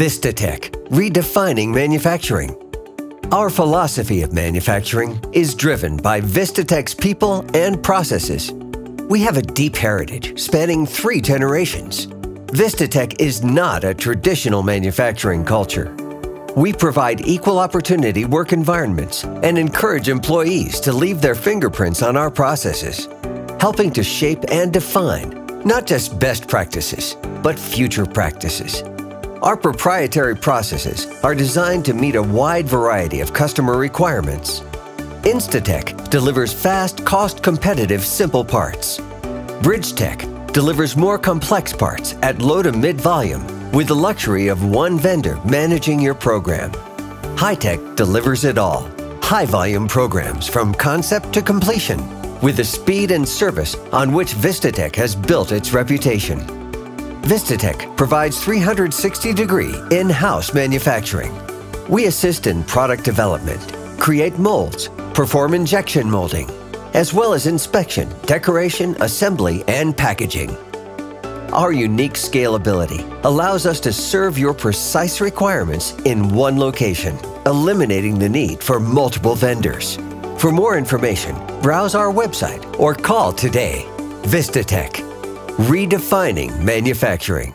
VistaTek, redefining manufacturing. Our philosophy of manufacturing is driven by VistaTek's people and processes. We have a deep heritage spanning three generations. VistaTek is not a traditional manufacturing culture. We provide equal opportunity work environments and encourage employees to leave their fingerprints on our processes, helping to shape and define not just best practices, but future practices. Our proprietary processes are designed to meet a wide variety of customer requirements. InstaTek delivers fast, cost-competitive, simple parts. BridgeTek delivers more complex parts at low to mid volume with the luxury of one vendor managing your program. HiTek delivers it all. High volume programs from concept to completion with the speed and service on which VistaTek has built its reputation. VistaTek provides 360 degree in house manufacturing. We assist in product development, create molds, perform injection molding, as well as inspection, decoration, assembly, and packaging. Our unique scalability allows us to serve your precise requirements in one location, eliminating the need for multiple vendors. For more information, browse our website or call today. VistaTek, redefining manufacturing.